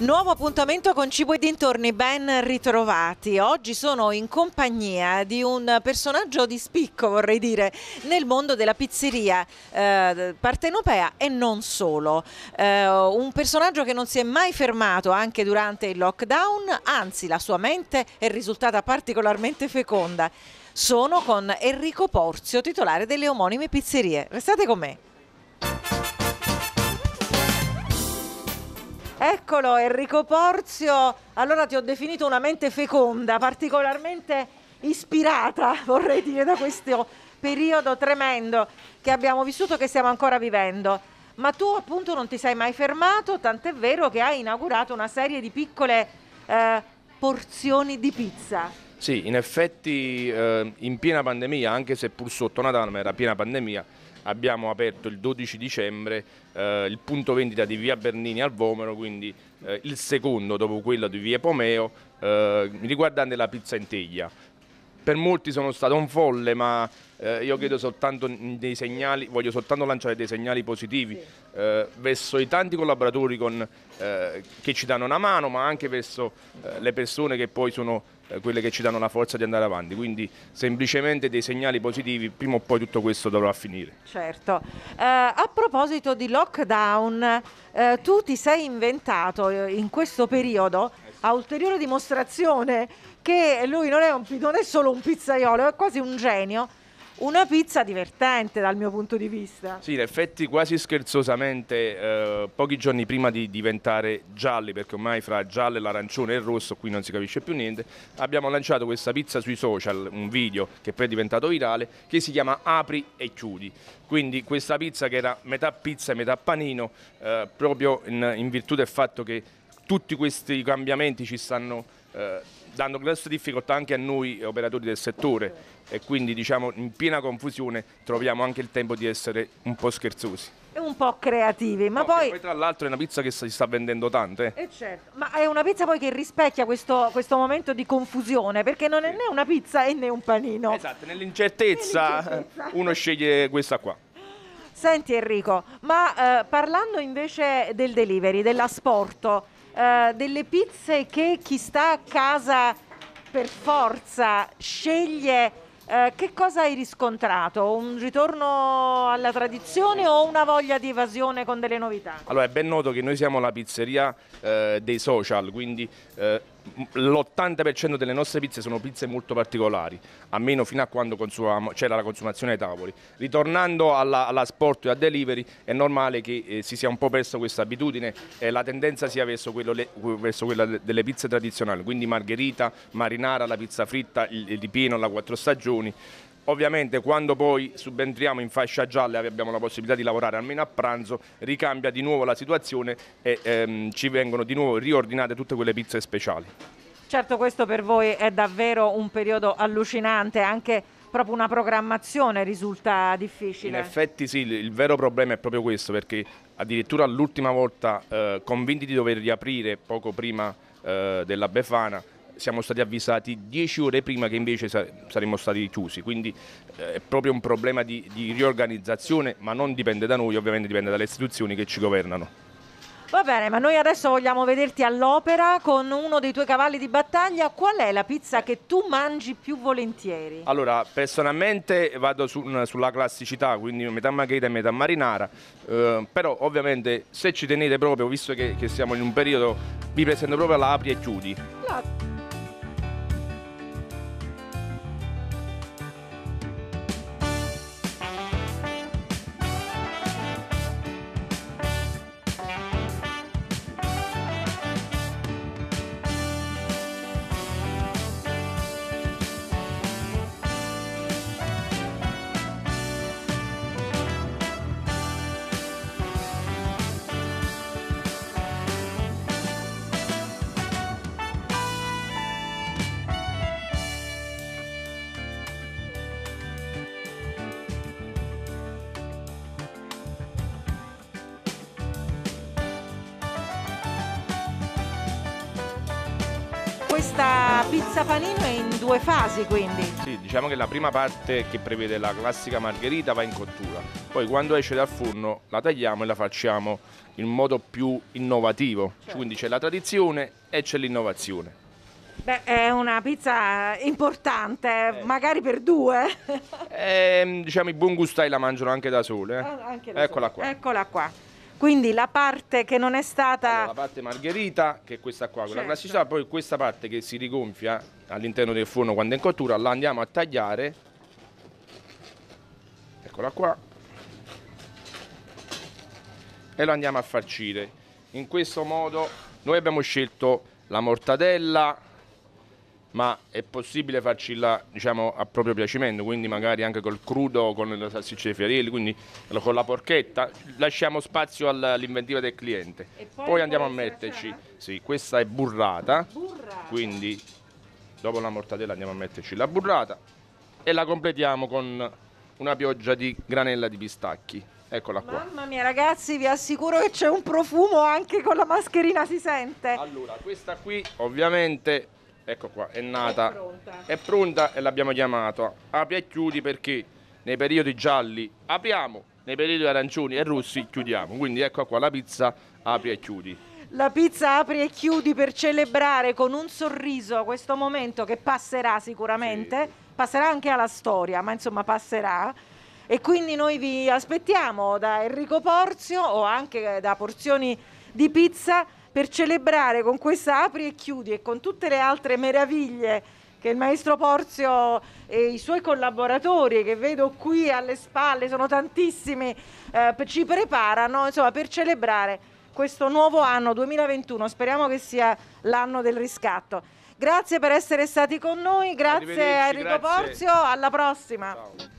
Nuovo appuntamento con Cibo e dintorni, ben ritrovati. Oggi sono in compagnia di un personaggio di spicco, vorrei dire, nel mondo della pizzeria eh, partenopea e non solo. Eh, un personaggio che non si è mai fermato anche durante il lockdown, anzi la sua mente è risultata particolarmente feconda. Sono con Enrico Porzio, titolare delle omonime pizzerie. Restate con me. Eccolo Enrico Porzio, allora ti ho definito una mente feconda, particolarmente ispirata, vorrei dire, da questo periodo tremendo che abbiamo vissuto, che stiamo ancora vivendo. Ma tu appunto non ti sei mai fermato, tant'è vero che hai inaugurato una serie di piccole eh, porzioni di pizza. Sì, in effetti eh, in piena pandemia, anche se pur sotto Natale, ma era piena pandemia, abbiamo aperto il 12 dicembre eh, il punto vendita di via Bernini al Vomero, quindi eh, il secondo dopo quello di via Pomeo, eh, riguardante la pizza in teglia. Per molti sono stato un folle, ma eh, io credo soltanto dei segnali, voglio soltanto lanciare dei segnali positivi sì. eh, verso i tanti collaboratori con, eh, che ci danno una mano, ma anche verso eh, le persone che poi sono eh, quelle che ci danno la forza di andare avanti. Quindi semplicemente dei segnali positivi, prima o poi tutto questo dovrà finire. Certo. Eh, a proposito di lockdown, tu ti sei inventato in questo periodo, a ulteriore dimostrazione che lui non è, un, non è solo un pizzaiolo, è quasi un genio, una pizza divertente dal mio punto di vista. Sì, in effetti quasi scherzosamente, eh, pochi giorni prima di diventare gialli, perché ormai fra giallo, l'arancione e il rosso qui non si capisce più niente, abbiamo lanciato questa pizza sui social, un video che poi è diventato virale, che si chiama Apri e chiudi. Quindi questa pizza che era metà pizza e metà panino, eh, proprio in, in virtù del fatto che tutti questi cambiamenti ci stanno eh, dando grosse difficoltà anche a noi operatori del settore e quindi diciamo in piena confusione troviamo anche il tempo di essere un po' scherzosi. E un po' creativi, ma no, poi... poi... tra l'altro è una pizza che si sta vendendo tanto. Eh. eh certo, ma è una pizza poi che rispecchia questo, questo momento di confusione, perché non è né una pizza e né un panino. Esatto, nell'incertezza, nell'incertezza. uno sceglie questa qua. Senti Enrico, ma eh, parlando invece del delivery, dell'asporto, eh, delle pizze che chi sta a casa per forza sceglie eh, che cosa hai riscontrato? Un ritorno alla tradizione o una voglia di evasione con delle novità? Allora è ben noto che noi siamo la pizzeria eh, dei social, quindi eh, l'80% delle nostre pizze sono pizze molto particolari, almeno fino a quando c'era la consumazione ai tavoli. Ritornando alla, alla e a delivery è normale che eh, si sia un po' perso questa abitudine e la tendenza sia verso, le, verso, quella delle pizze tradizionali, quindi margherita, marinara, la pizza fritta, il, il ripieno, la quattro stagioni. Ovviamente quando poi subentriamo in fascia gialla e abbiamo la possibilità di lavorare almeno a pranzo, ricambia di nuovo la situazione e ehm, ci vengono di nuovo riordinate tutte quelle pizze speciali. Certo questo per voi è davvero un periodo allucinante, anche proprio una programmazione risulta difficile. In effetti sì, il vero problema è proprio questo, perché addirittura l'ultima volta eh, convinti di dover riaprire poco prima eh, della Befana, siamo stati avvisati dieci ore prima che invece saremmo stati chiusi, quindi eh, è proprio un problema di, di riorganizzazione, ma non dipende da noi, ovviamente dipende dalle istituzioni che ci governano. Va bene, ma noi adesso vogliamo vederti all'opera con uno dei tuoi cavalli di battaglia. Qual è la pizza che tu mangi più volentieri? Allora, personalmente vado su, sulla classicità, quindi metà margherita e metà marinara, eh, però ovviamente se ci tenete proprio, visto che, che siamo in un periodo, vi presento proprio la apri e chiudi. La... questa pizza panino è in due fasi quindi? Sì, diciamo che la prima parte che prevede la classica margherita va in cottura, poi quando esce dal forno la tagliamo e la facciamo in modo più innovativo, certo. quindi c'è la tradizione e c'è l'innovazione. Beh, è una pizza importante, eh. magari per due. eh, diciamo i buon gustai la mangiano anche da sole. Eh? Ah, anche da Eccola sole. qua. Eccola qua. Quindi la parte che non è stata... Allora, la parte margherita, che è questa qua, quella certo. classicità, poi questa parte che si rigonfia all'interno del forno quando è in cottura, la andiamo a tagliare. Eccola qua. E lo andiamo a farcire. In questo modo noi abbiamo scelto la mortadella, ma è possibile farcilla diciamo, a proprio piacimento, quindi magari anche col crudo, con le salsicce di fiorelli, quindi con la porchetta, lasciamo spazio all'inventiva del cliente. poi, poi andiamo a metterci, sì, questa è burrata, burrata, quindi dopo la mortadella andiamo a metterci la burrata e la completiamo con una pioggia di granella di pistacchi. Eccola qua. Mamma mia ragazzi, vi assicuro che c'è un profumo anche con la mascherina si sente. Allora, questa qui ovviamente ecco qua, è nata, è pronta, è pronta e l'abbiamo chiamata apri e chiudi perché nei periodi gialli apriamo, nei periodi arancioni e rossi chiudiamo, quindi ecco qua la pizza apri e chiudi. La pizza apri e chiudi per celebrare con un sorriso questo momento che passerà sicuramente, sì. passerà anche alla storia, ma insomma passerà. E quindi noi vi aspettiamo da Enrico Porzio o anche da porzioni di pizza per celebrare con questa apri e chiudi e con tutte le altre meraviglie che il maestro Porzio e i suoi collaboratori che vedo qui alle spalle, sono tantissimi, eh, ci preparano insomma, per celebrare questo nuovo anno 2021. Speriamo che sia l'anno del riscatto. Grazie per essere stati con noi, grazie a Enrico grazie. Porzio, alla prossima. Ciao.